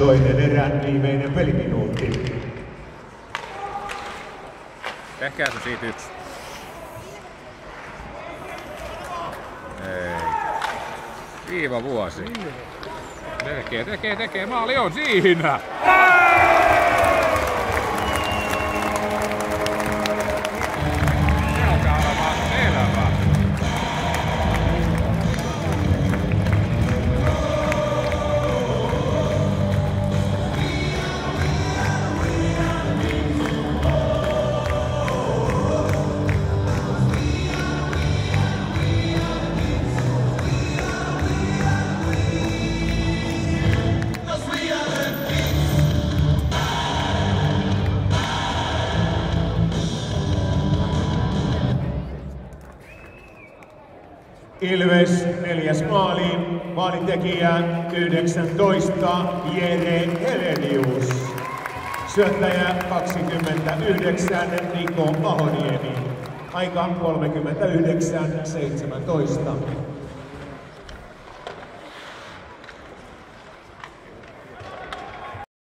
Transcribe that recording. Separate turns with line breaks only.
Toinen erän viimeinen peliminuutti.
Tehkää se siitä yksi. Ei. Viiva vuosi. Tekee, tekee, tekee. Maali on siinä.
Ilves neljäs maali, maalintekijä 19 Jere Helenius. Syöttäjä 29 Niko Ahoniemi. Aika 39.17.